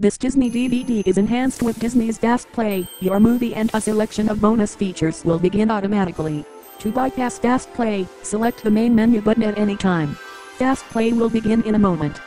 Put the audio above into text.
This Disney DVD is enhanced with Disney's Fast Play. Your movie and a selection of bonus features will begin automatically. To bypass Fast Play, select the main menu button at any time. Fast Play will begin in a moment.